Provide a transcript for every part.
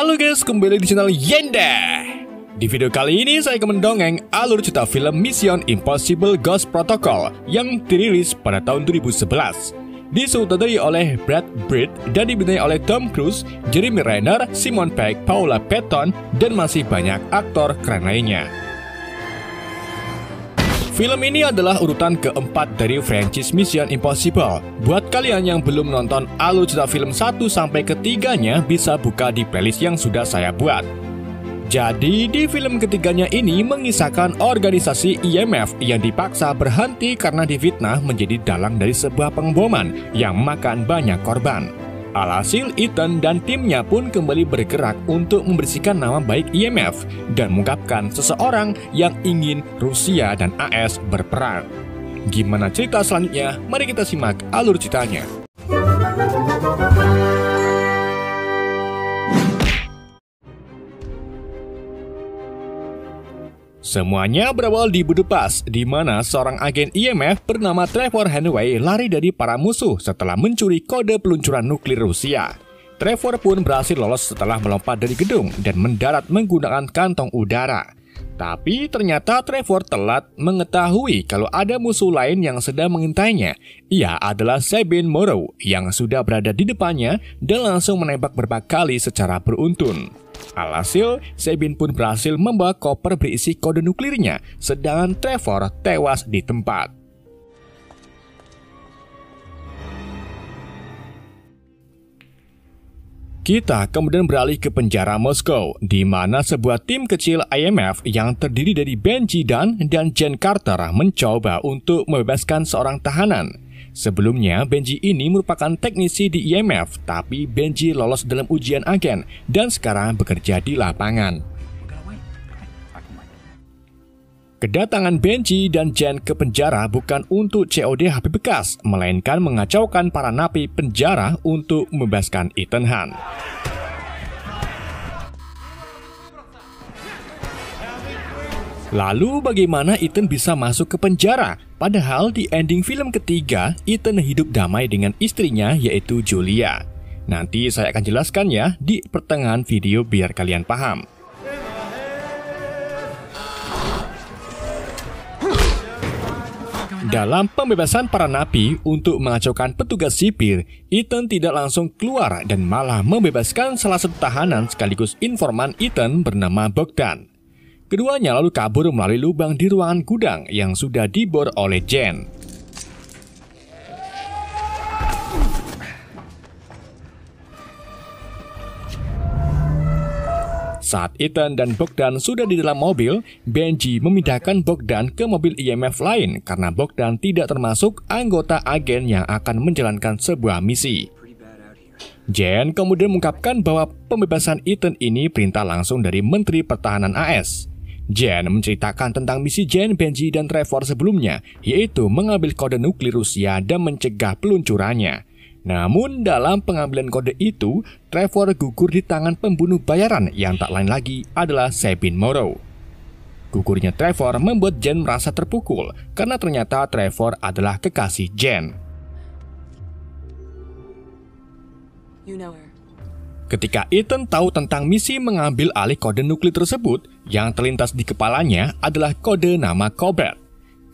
Halo guys, kembali di channel Yenda. Di video kali ini saya akan mendongeng alur cerita film Mission Impossible Ghost Protocol yang dirilis pada tahun 2011. Disutradari oleh Brad Pitt dan dibintai oleh Tom Cruise, Jeremy Renner, Simon Pegg, Paula Patton, dan masih banyak aktor keren lainnya. Film ini adalah urutan keempat dari franchise Mission Impossible. Buat kalian yang belum nonton alur cerita film 1 sampai ketiganya bisa buka di playlist yang sudah saya buat. Jadi di film ketiganya ini mengisahkan organisasi IMF yang dipaksa berhenti karena difitnah menjadi dalang dari sebuah pengboman yang memakan banyak korban. Alhasil Ethan dan timnya pun kembali bergerak untuk membersihkan nama baik IMF dan mengungkapkan seseorang yang ingin Rusia dan AS berperang. Gimana cerita selanjutnya? Mari kita simak alur ceritanya. Semuanya berawal di Budapest, di mana seorang agen IMF bernama Trevor Hanway lari dari para musuh setelah mencuri kode peluncuran nuklir Rusia. Trevor pun berhasil lolos setelah melompat dari gedung dan mendarat menggunakan kantong udara. Tapi ternyata Trevor telat mengetahui kalau ada musuh lain yang sedang mengintainya. Ia adalah Sabine Morrow yang sudah berada di depannya dan langsung menembak beberapa kali secara beruntun. Alhasil, Sabine pun berhasil membawa koper berisi kode nuklirnya, sedangkan Trevor tewas di tempat. Kita kemudian beralih ke penjara Moskow, di mana sebuah tim kecil IMF yang terdiri dari Benji Dunn dan Jen Carter mencoba untuk membebaskan seorang tahanan. Sebelumnya, Benji ini merupakan teknisi di IMF, tapi Benji lolos dalam ujian agen dan sekarang bekerja di lapangan. Kedatangan Benji dan Jen ke penjara bukan untuk COD HP bekas, melainkan mengacaukan para napi penjara untuk membebaskan Ethan Hunt. Lalu bagaimana Ethan bisa masuk ke penjara? Padahal di ending film ketiga, Ethan hidup damai dengan istrinya yaitu Julia. Nanti saya akan jelaskannya di pertengahan video biar kalian paham. Dalam pembebasan para napi untuk mengacaukan petugas sipir, Ethan tidak langsung keluar dan malah membebaskan salah satu tahanan sekaligus informan Ethan bernama Bogdan. Keduanya lalu kabur melalui lubang di ruangan gudang yang sudah dibor oleh Jen. Saat Ethan dan Bogdan sudah di dalam mobil, Benji memindahkan Bogdan ke mobil IMF lain karena Bogdan tidak termasuk anggota agen yang akan menjalankan sebuah misi. Jen kemudian mengungkapkan bahwa pembebasan Ethan ini perintah langsung dari Menteri Pertahanan AS. Jen menceritakan tentang misi Jen, Benji, dan Trevor sebelumnya, yaitu mengambil kode nuklir Rusia dan mencegah peluncurannya. Namun dalam pengambilan kode itu, Trevor gugur di tangan pembunuh bayaran yang tak lain lagi adalah Sabine Morrow. Gugurnya Trevor membuat Jen merasa terpukul karena ternyata Trevor adalah kekasih Jen. You know her. Ketika Ethan tahu tentang misi mengambil alih kode nuklir tersebut, yang terlintas di kepalanya adalah kode nama Cobert.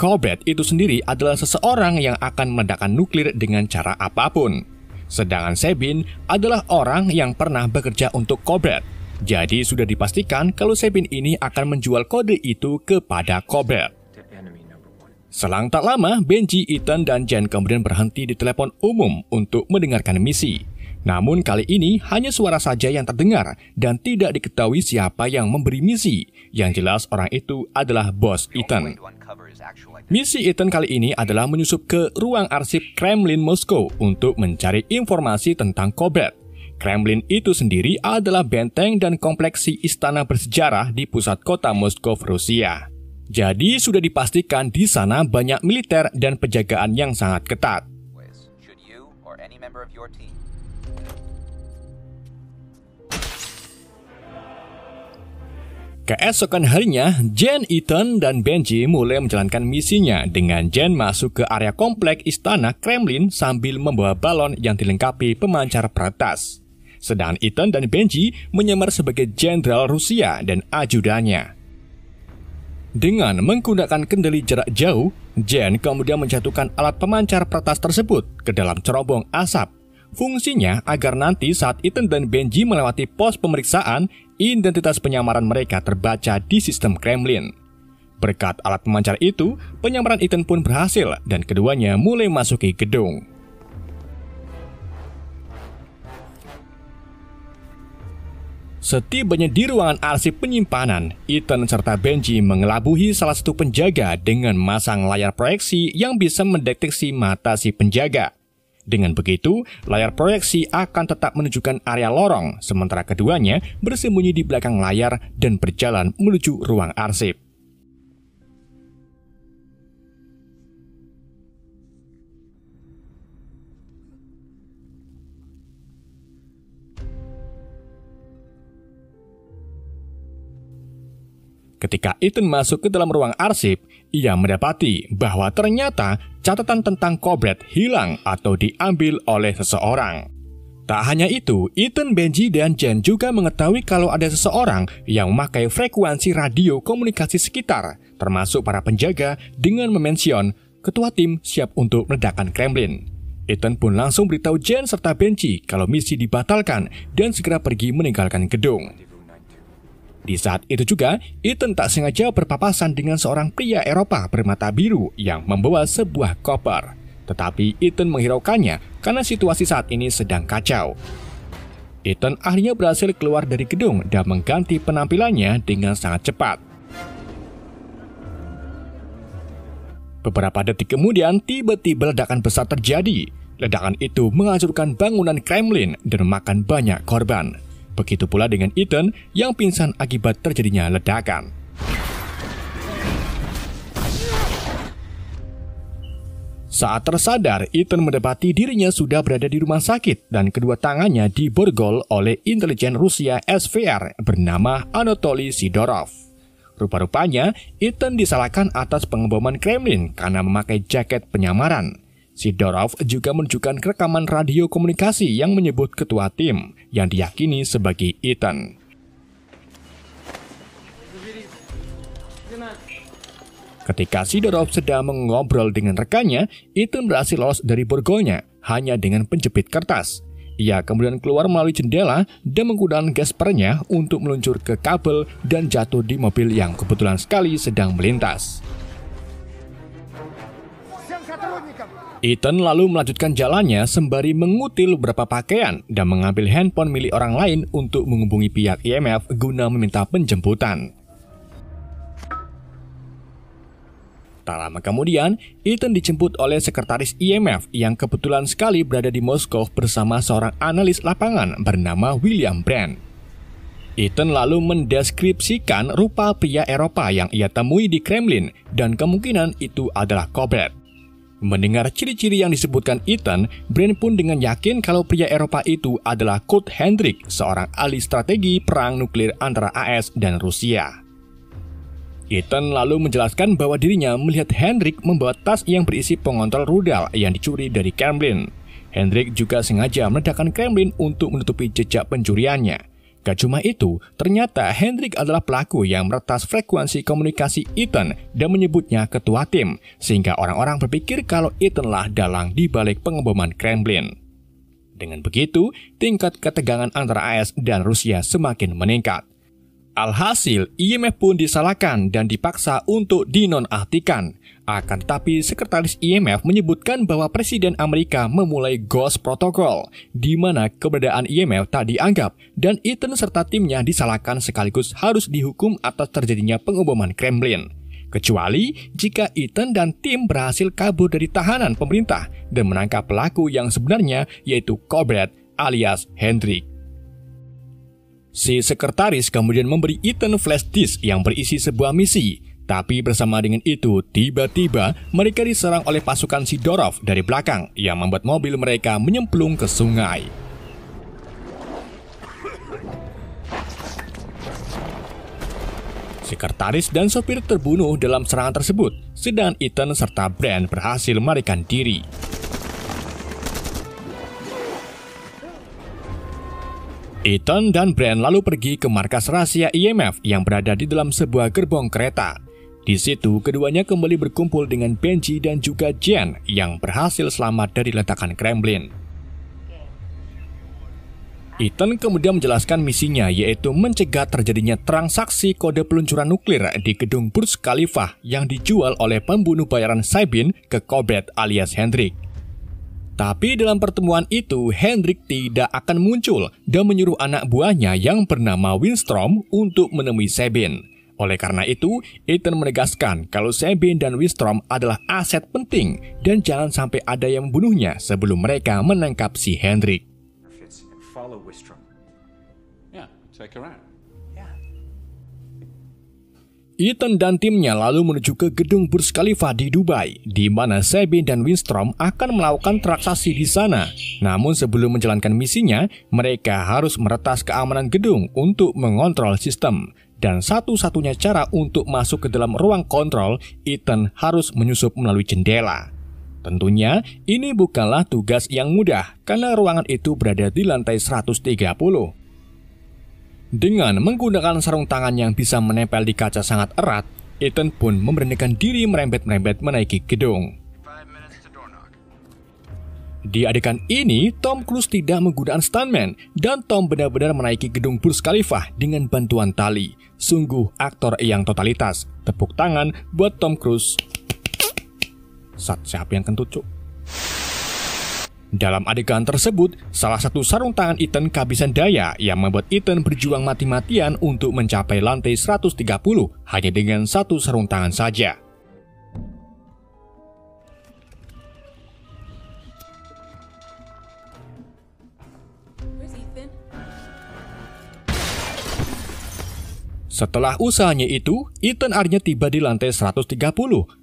Cobert itu sendiri adalah seseorang yang akan meledakkan nuklir dengan cara apa pun. Sedangkan Sabine adalah orang yang pernah bekerja untuk Cobert. Jadi sudah dipastikan kalau Sabine ini akan menjual kode itu kepada Cobert. Selang tak lama, Benji, Ethan, dan Jen kemudian berhenti di telepon umum untuk mendengarkan misi. Namun kali ini hanya suara saja yang terdengar dan tidak diketahui siapa yang memberi misi. Yang jelas orang itu adalah bos Ethan. Misi Ethan kali ini adalah menyusup ke ruang arsip Kremlin Moskow untuk mencari informasi tentang Kobet. Kremlin itu sendiri adalah benteng dan kompleksi istana bersejarah di pusat kota Moskow, Rusia. Jadi sudah dipastikan di sana banyak militer dan penjagaan yang sangat ketat. Keesokan harinya, Jen, Ethan, dan Benji mulai menjalankan misinya dengan Jen masuk ke area komplek istana Kremlin sambil membawa balon yang dilengkapi pemancar peretas. sedangkan Ethan dan Benji menyamar sebagai jenderal Rusia dan ajudannya. Dengan menggunakan kendali jarak jauh, Jen kemudian menjatuhkan alat pemancar peretas tersebut ke dalam cerobong asap. Fungsinya agar nanti saat Ethan dan Benji melewati pos pemeriksaan, identitas penyamaran mereka terbaca di sistem Kremlin. Berkat alat pemancar itu, penyamaran Ethan pun berhasil dan keduanya mulai masuki gedung. Setibanya di ruangan arsip penyimpanan, Ethan serta Benji mengelabuhi salah satu penjaga dengan masang layar proyeksi yang bisa mendeteksi mata si penjaga. Dengan begitu, layar proyeksi akan tetap menunjukkan area lorong, sementara keduanya bersembunyi di belakang layar dan berjalan menuju ruang arsip. Ketika Ethan masuk ke dalam ruang arsip, ia mendapati bahwa ternyata catatan tentang Cobret hilang atau diambil oleh seseorang. Tak hanya itu, Ethan, Benji, dan Jen juga mengetahui kalau ada seseorang yang memakai frekuensi radio komunikasi sekitar, termasuk para penjaga, dengan memention ketua tim siap untuk meledakkan Kremlin. Ethan pun langsung beritahu Jen serta Benji kalau misi dibatalkan dan segera pergi meninggalkan gedung. Di saat itu juga, Ethan tak sengaja berpapasan dengan seorang pria Eropa bermata biru yang membawa sebuah koper. Tetapi Ethan menghiraukannya karena situasi saat ini sedang kacau. Ethan akhirnya berhasil keluar dari gedung dan mengganti penampilannya dengan sangat cepat. Beberapa detik kemudian, tiba-tiba ledakan besar terjadi. Ledakan itu menghancurkan bangunan Kremlin dan memakan banyak korban. Begitu pula dengan Ethan yang pingsan akibat terjadinya ledakan. Saat tersadar, Ethan mendapati dirinya sudah berada di rumah sakit dan kedua tangannya diborgol oleh intelijen Rusia SVR bernama Anatoly Sidorov. Rupa-rupanya, Ethan disalahkan atas pengeboman Kremlin karena memakai jaket penyamaran. Sidorov juga menunjukkan rekaman radio komunikasi yang menyebut ketua tim yang diyakini sebagai Ethan. Ketika Sidorov sedang mengobrol dengan rekannya, Ethan berhasil lolos dari borgolnya hanya dengan penjepit kertas. Ia kemudian keluar melalui jendela dan menggunakan gaspernya untuk meluncur ke kabel dan jatuh di mobil yang kebetulan sekali sedang melintas. Ethan lalu melanjutkan jalannya sembari mengutil beberapa pakaian dan mengambil handphone milik orang lain untuk menghubungi pihak IMF guna meminta penjemputan. Tak lama kemudian, Ethan dijemput oleh sekretaris IMF yang kebetulan sekali berada di Moskow bersama seorang analis lapangan bernama William Brand. Ethan lalu mendeskripsikan rupa pria Eropa yang ia temui di Kremlin dan kemungkinan itu adalah Kobret. Mendengar ciri-ciri yang disebutkan Ethan, Brand pun dengan yakin kalau pria Eropa itu adalah Kurt Hendrik, seorang ahli strategi perang nuklir antara AS dan Rusia. Ethan lalu menjelaskan bahwa dirinya melihat Hendrik membawa tas yang berisi pengontrol rudal yang dicuri dari Kremlin. Hendrik juga sengaja meledakkan Kremlin untuk menutupi jejak pencuriannya. Gak cuma itu, ternyata Hendrik adalah pelaku yang meretas frekuensi komunikasi Ethan dan menyebutnya ketua tim, sehingga orang-orang berpikir kalau Ethan lah dalang di balik pengeboman Kremlin. Dengan begitu, tingkat ketegangan antara AS dan Rusia semakin meningkat. Alhasil, IMF pun disalahkan dan dipaksa untuk dinonaktifkan. Akan tetapi, Sekretaris IMF menyebutkan bahwa Presiden Amerika memulai Ghost Protocol, di mana keberadaan IMF tak dianggap dan Ethan serta timnya disalahkan sekaligus harus dihukum atas terjadinya pengumuman Kremlin. Kecuali jika Ethan dan tim berhasil kabur dari tahanan pemerintah dan menangkap pelaku yang sebenarnya yaitu Cobret alias Hendrik. Si sekretaris kemudian memberi Ethan flash disk yang berisi sebuah misi. Tapi bersama dengan itu, tiba-tiba mereka diserang oleh pasukan Sidorov dari belakang yang membuat mobil mereka menyemplung ke sungai. Sekretaris dan sopir terbunuh dalam serangan tersebut, sedangkan Ethan serta Brand berhasil melarikan diri. Ethan dan Brand lalu pergi ke markas rahasia IMF yang berada di dalam sebuah gerbong kereta. Di situ, keduanya kembali berkumpul dengan Benji dan juga Jen yang berhasil selamat dari ledakan Kremlin. Ethan kemudian menjelaskan misinya yaitu mencegah terjadinya transaksi kode peluncuran nuklir di gedung Burj Khalifa yang dijual oleh pembunuh bayaran Sabin ke Corbett alias Hendrik. Tapi dalam pertemuan itu, Hendrik tidak akan muncul dan menyuruh anak buahnya yang bernama Winstrom untuk menemui Sabin. Oleh karena itu, Ethan menegaskan kalau Sabin dan Winstrom adalah aset penting dan jangan sampai ada yang membunuhnya sebelum mereka menangkap si Hendrik. Ethan dan timnya lalu menuju ke gedung Burj Khalifa di Dubai, di mana Sabin dan Winstrom akan melakukan transaksi di sana. Namun sebelum menjalankan misinya, mereka harus meretas keamanan gedung untuk mengontrol sistem. Dan satu-satunya cara untuk masuk ke dalam ruang kontrol, Ethan harus menyusup melalui jendela. Tentunya, ini bukanlah tugas yang mudah karena ruangan itu berada di lantai 130. Dengan menggunakan sarung tangan yang bisa menempel di kaca sangat erat, Ethan pun memberanikan diri merembet-merembet menaiki gedung. Di adegan ini, Tom Cruise tidak menggunakan stuntman dan Tom benar-benar menaiki gedung Burj Khalifa dengan bantuan tali. Sungguh aktor yang totalitas. Tepuk tangan buat Tom Cruise. Sat siapa yang kentut, cuk? Dalam adegan tersebut, salah satu sarung tangan Ethan kehabisan daya yang membuat Ethan berjuang mati-matian untuk mencapai lantai 130 hanya dengan satu sarung tangan saja. Setelah usahanya itu, Ethan akhirnya tiba di lantai 130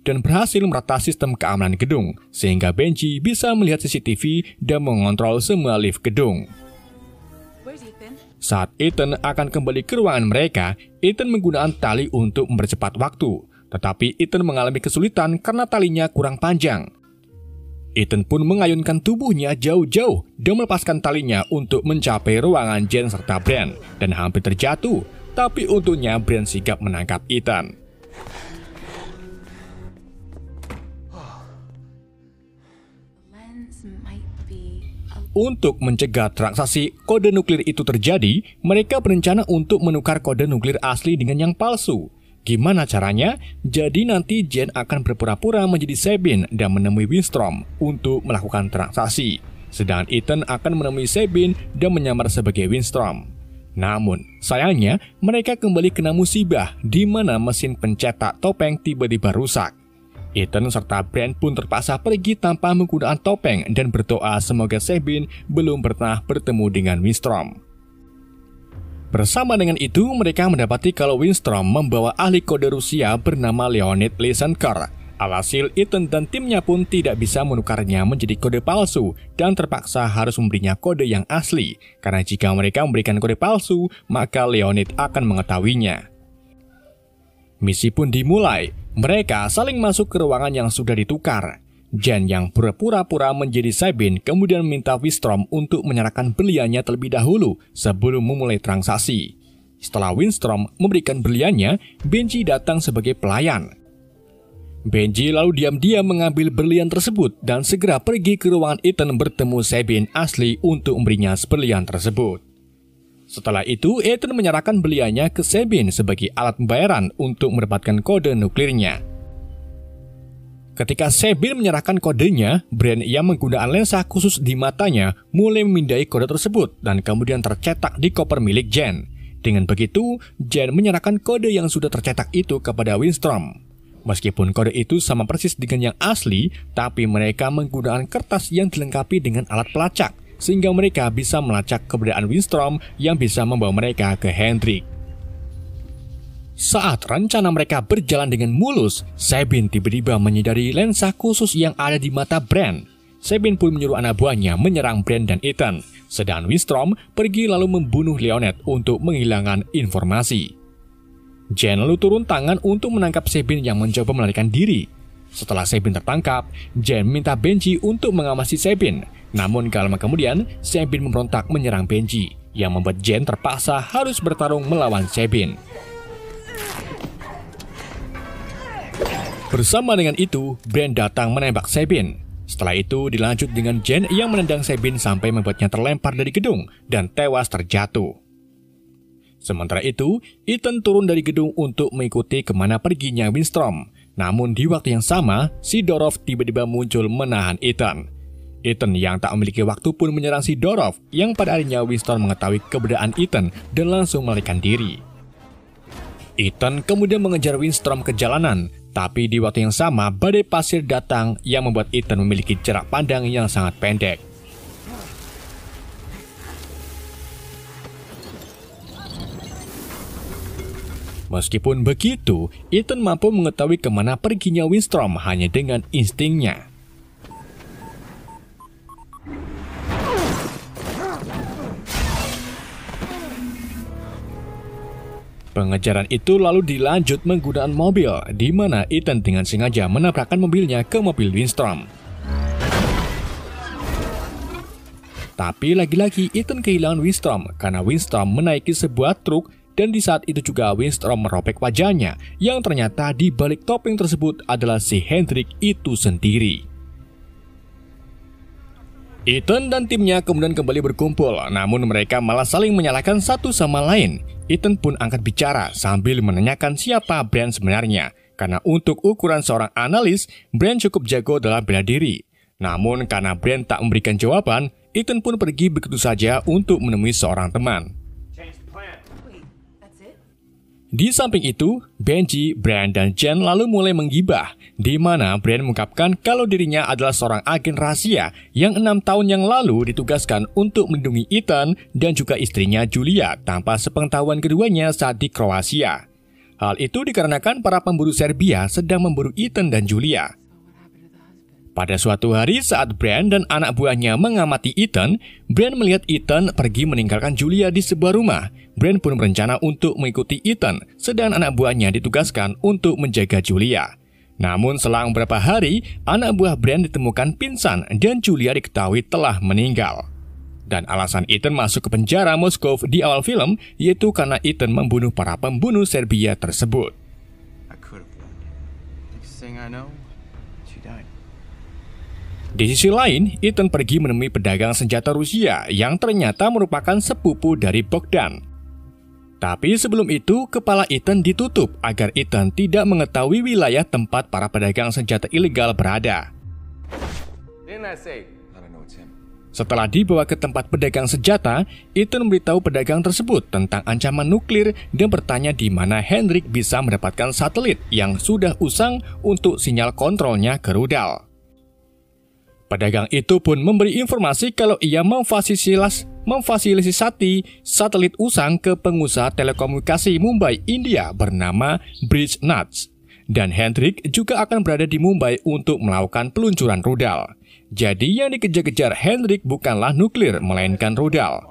dan berhasil merata sistem keamanan gedung, sehingga Benji bisa melihat CCTV dan mengontrol semua lift gedung. Saat Ethan akan kembali ke ruangan mereka, Ethan menggunakan tali untuk mempercepat waktu, tetapi Ethan mengalami kesulitan karena talinya kurang panjang. Ethan pun mengayunkan tubuhnya jauh-jauh dan melepaskan talinya untuk mencapai ruangan Jen serta Brand dan hampir terjatuh tapi untungnya Brian sigap menangkap Ethan. Untuk mencegah transaksi kode nuklir itu terjadi, mereka berencana untuk menukar kode nuklir asli dengan yang palsu. Gimana caranya? Jadi nanti Jen akan berpura-pura menjadi Sabin dan menemui Winstrom untuk melakukan transaksi. Sedangkan Ethan akan menemui Sabin dan menyamar sebagai Winstrom. Namun, sayangnya mereka kembali kena musibah di mana mesin pencetak topeng tiba-tiba rusak. Ethan serta Brand pun terpaksa pergi tanpa menggunakan topeng dan berdoa semoga Sabin belum pernah bertemu dengan Winstrom. Bersama dengan itu, mereka mendapati kalau Winstrom membawa ahli kode Rusia bernama Leonid Lysenko Alhasil, Ethan dan timnya pun tidak bisa menukarnya menjadi kode palsu dan terpaksa harus memberinya kode yang asli, karena jika mereka memberikan kode palsu, maka Leonid akan mengetahuinya. Misi pun dimulai, mereka saling masuk ke ruangan yang sudah ditukar. Jen yang berpura-pura menjadi Sabin kemudian minta Wistrom untuk menyerahkan beliannya terlebih dahulu sebelum memulai transaksi. Setelah Winstrom memberikan beliannya, Benji datang sebagai pelayan. Benji lalu diam-diam mengambil berlian tersebut dan segera pergi ke ruangan Ethan bertemu Sabin asli untuk memberinya berlian tersebut. Setelah itu, Ethan menyerahkan beliannya ke Sabin sebagai alat pembayaran untuk mendapatkan kode nuklirnya. Ketika Sabin menyerahkan kodenya, Brand yang menggunakan lensa khusus di matanya mulai memindai kode tersebut dan kemudian tercetak di koper milik Jen. Dengan begitu, Jen menyerahkan kode yang sudah tercetak itu kepada Winstrom. Meskipun kode itu sama persis dengan yang asli, tapi mereka menggunakan kertas yang dilengkapi dengan alat pelacak, sehingga mereka bisa melacak keberadaan Winstrom yang bisa membawa mereka ke Hendrik. Saat rencana mereka berjalan dengan mulus, Sabin tiba-tiba menyadari lensa khusus yang ada di mata Brand. Sabin pun menyuruh anak buahnya menyerang Brand dan Ethan, sedang Winstrom pergi lalu membunuh Leonet untuk menghilangkan informasi. Jen lalu turun tangan untuk menangkap Sebin yang mencoba melarikan diri. Setelah Sebin tertangkap, Jen minta Benji untuk mengawasi Sebin. Namun gak lama kemudian, Sebin memberontak menyerang Benji. yang membuat Jen terpaksa harus bertarung melawan Sabin. Bersama dengan itu, Brand datang menembak Sabin. Setelah itu dilanjut dengan Jen yang menendang Sabin sampai membuatnya terlempar dari gedung dan tewas terjatuh. Sementara itu, Ethan turun dari gedung untuk mengikuti ke mana perginya Winstrom. Namun di waktu yang sama, si Dorov tiba-tiba muncul menahan Ethan. Ethan yang tak memiliki waktu pun menyerang si Dorov yang pada akhirnya Winston mengetahui keberadaan Ethan dan langsung melarikan diri. Ethan kemudian mengejar Winstrom ke jalanan, tapi di waktu yang sama badai pasir datang yang membuat Ethan memiliki jarak pandang yang sangat pendek. Meskipun begitu, Ethan mampu mengetahui ke mana perginya Winstrom hanya dengan instingnya. Pengejaran itu lalu dilanjut menggunakan mobil, di mana Ethan dengan sengaja menabrakkan mobilnya ke mobil Winstrom. Tapi lagi-lagi Ethan kehilangan Winstrom karena Winstrom menaiki sebuah truk dan di saat itu juga Winstrom merobek wajahnya, yang ternyata di balik topeng tersebut adalah si Hendrik itu sendiri. Ethan dan timnya kemudian kembali berkumpul, namun mereka malah saling menyalahkan satu sama lain. Ethan pun angkat bicara sambil menanyakan siapa Brand sebenarnya, karena untuk ukuran seorang analis, Brand cukup jago dalam bela diri. Namun karena Brand tak memberikan jawaban, Ethan pun pergi begitu saja untuk menemui seorang teman. Di samping itu, Benji, Brand, dan Jen lalu mulai menggibah, di mana Brand mengungkapkan kalau dirinya adalah seorang agen rahasia yang enam tahun yang lalu ditugaskan untuk melindungi Ethan dan juga istrinya Julia tanpa sepengetahuan keduanya saat di Kroasia. Hal itu dikarenakan para pemburu Serbia sedang memburu Ethan dan Julia. Pada suatu hari saat Brand dan anak buahnya mengamati Ethan, Brand melihat Ethan pergi meninggalkan Julia di sebuah rumah. Brand pun berencana untuk mengikuti Ethan, sedang anak buahnya ditugaskan untuk menjaga Julia. Namun selang beberapa hari, anak buah Brand ditemukan pingsan dan Julia diketahui telah meninggal. Dan alasan Ethan masuk ke penjara Moskow di awal film yaitu karena Ethan membunuh para pembunuh Serbia tersebut. Di sisi lain, Ethan pergi menemui pedagang senjata Rusia yang ternyata merupakan sepupu dari Bogdan. Tapi sebelum itu, kepala Ethan ditutup agar Ethan tidak mengetahui wilayah tempat para pedagang senjata ilegal berada. Setelah dibawa ke tempat pedagang senjata, Ethan memberitahu pedagang tersebut tentang ancaman nuklir dan bertanya di mana Hendrik bisa mendapatkan satelit yang sudah usang untuk sinyal kontrolnya ke rudal. Pedagang itu pun memberi informasi kalau ia memfasilitas memfasilitasi satelit usang ke pengusaha telekomunikasi Mumbai, India bernama Bridge Nuts. Dan Hendrik juga akan berada di Mumbai untuk melakukan peluncuran rudal. Jadi yang dikejar-kejar Hendrik bukanlah nuklir, melainkan rudal.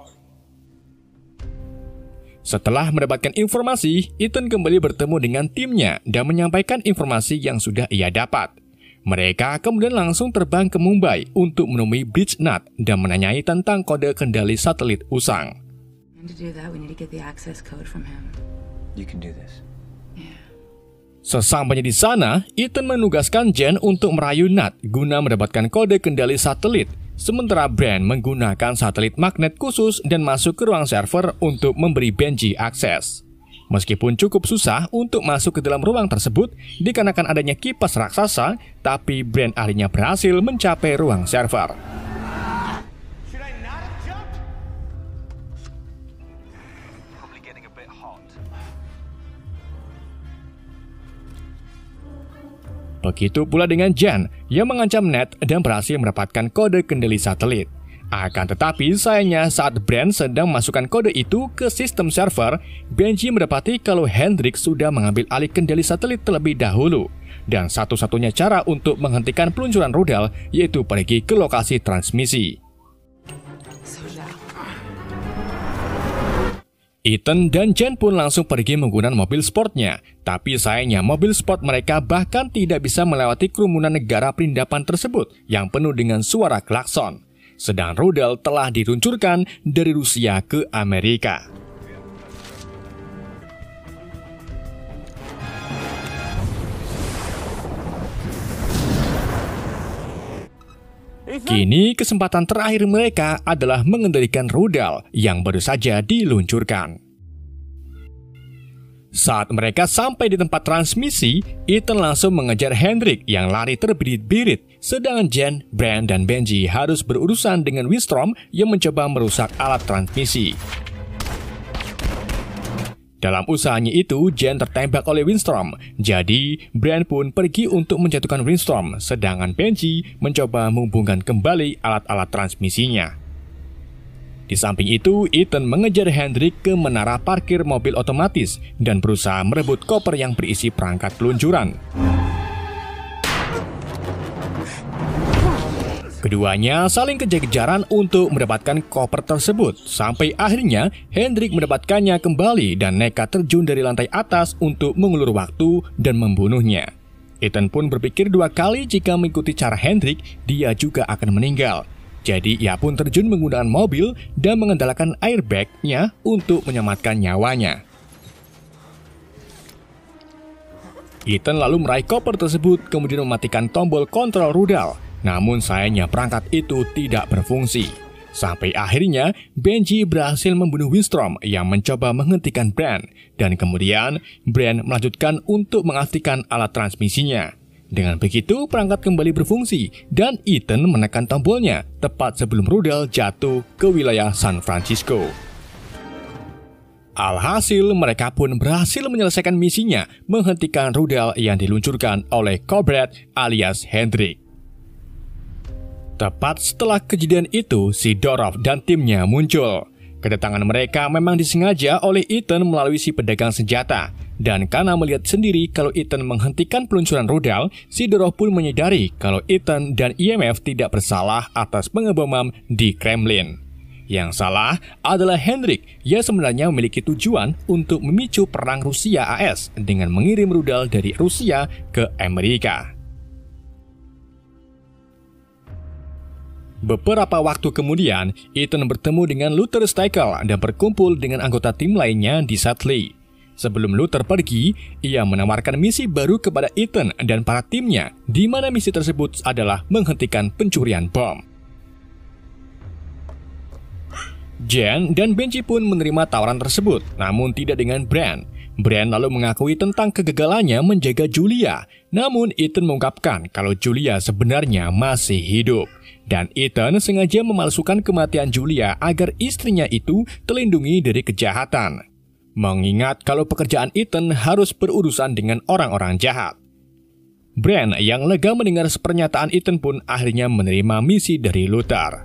Setelah mendapatkan informasi, Ethan kembali bertemu dengan timnya dan menyampaikan informasi yang sudah ia dapat. Mereka kemudian langsung terbang ke Mumbai untuk menemui Bridgenut dan menanyai tentang kode kendali satelit usang. Sesampainya di sana, Ethan menugaskan Jen untuk merayu Nat guna mendapatkan kode kendali satelit, sementara Brand menggunakan satelit magnet khusus dan masuk ke ruang server untuk memberi Benji akses. Meskipun cukup susah untuk masuk ke dalam ruang tersebut dikarenakan adanya kipas raksasa, tapi brand ahlinya berhasil mencapai ruang server. Begitu pula dengan Jan yang mengancam Ned dan berhasil mendapatkan kode kendali satelit. Akan tetapi, sayangnya saat Brand sedang memasukkan kode itu ke sistem server, Benji mendapati kalau Hendrik sudah mengambil alih kendali satelit terlebih dahulu. Dan satu-satunya cara untuk menghentikan peluncuran rudal yaitu pergi ke lokasi transmisi. Ethan dan Jen pun langsung pergi menggunakan mobil sportnya, tapi sayangnya mobil sport mereka bahkan tidak bisa melewati kerumunan negara perindapan tersebut yang penuh dengan suara klakson. Sedang rudal telah diluncurkan dari Rusia ke Amerika. Kini kesempatan terakhir mereka adalah mengendalikan rudal yang baru saja diluncurkan. Saat mereka sampai di tempat transmisi, Ethan langsung mengejar Hendrik yang lari terbirit-birit, sedangkan Jen, Brand, dan Benji harus berurusan dengan Winstrom yang mencoba merusak alat transmisi. Dalam usahanya itu, Jen tertembak oleh Winstrom. Jadi, Brand pun pergi untuk menjatuhkan Winstrom, sedangkan Benji mencoba menghubungkan kembali alat-alat transmisinya. Di samping itu, Ethan mengejar Hendrik ke menara parkir mobil otomatis dan berusaha merebut koper yang berisi perangkat peluncuran. Keduanya saling kejar-kejaran untuk mendapatkan koper tersebut, sampai akhirnya Hendrik mendapatkannya kembali dan nekat terjun dari lantai atas untuk mengulur waktu dan membunuhnya. Ethan pun berpikir dua kali jika mengikuti cara Hendrik, dia juga akan meninggal. Jadi ia pun terjun menggunakan mobil dan mengandalkan airbag-nya untuk menyelamatkan nyawanya. Ethan lalu meraih koper tersebut kemudian mematikan tombol kontrol rudal namun sayangnya perangkat itu tidak berfungsi. Sampai akhirnya Benji berhasil membunuh Winstrom yang mencoba menghentikan Brand dan kemudian Brand melanjutkan untuk mengaktifkan alat transmisinya. Dengan begitu perangkat kembali berfungsi dan Ethan menekan tombolnya tepat sebelum rudal jatuh ke wilayah San Francisco. Alhasil mereka pun berhasil menyelesaikan misinya menghentikan rudal yang diluncurkan oleh Cobrat alias Hendrik. Tepat setelah kejadian itu, si Dorov dan timnya muncul. Kedatangan mereka memang disengaja oleh Ethan melalui si pedagang senjata. Dan karena melihat sendiri kalau Ethan menghentikan peluncuran rudal, si Dorov pun menyadari kalau Ethan dan IMF tidak bersalah atas pengeboman di Kremlin. Yang salah adalah Hendrik yang sebenarnya memiliki tujuan untuk memicu perang Rusia-AS dengan mengirim rudal dari Rusia ke Amerika. Beberapa waktu kemudian, Ethan bertemu dengan Luther Steichel dan berkumpul dengan anggota tim lainnya di Suttley. Sebelum Luther pergi, ia menawarkan misi baru kepada Ethan dan para timnya, di mana misi tersebut adalah menghentikan pencurian bom. Jen dan Benji pun menerima tawaran tersebut, namun tidak dengan Brand. Brand lalu mengakui tentang kegagalannya menjaga Julia, namun Ethan mengungkapkan kalau Julia sebenarnya masih hidup. Dan Ethan sengaja memalsukan kematian Julia agar istrinya itu terlindungi dari kejahatan. Mengingat kalau pekerjaan Ethan harus berurusan dengan orang-orang jahat. Brand yang lega mendengar pernyataan Ethan pun akhirnya menerima misi dari Luther.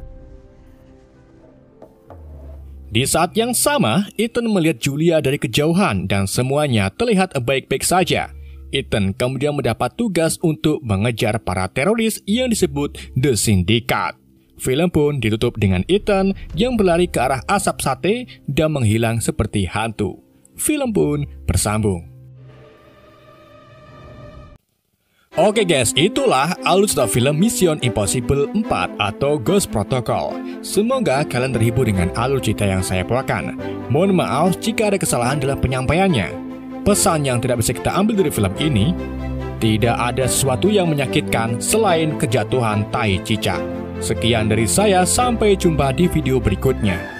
Di saat yang sama, Ethan melihat Julia dari kejauhan dan semuanya terlihat baik-baik saja. Ethan kemudian mendapat tugas untuk mengejar para teroris yang disebut The Syndicate. Film pun ditutup dengan Ethan yang berlari ke arah asap sate dan menghilang seperti hantu. Film pun bersambung. Oke guys, itulah alur cerita film Mission Impossible 4 atau Ghost Protocol. Semoga kalian terhibur dengan alur cerita yang saya bawakan. Mohon maaf jika ada kesalahan dalam penyampaiannya. Pesan yang tidak bisa kita ambil dari film ini, tidak ada sesuatu yang menyakitkan selain kejatuhan tai cicak. Sekian dari saya, sampai jumpa di video berikutnya.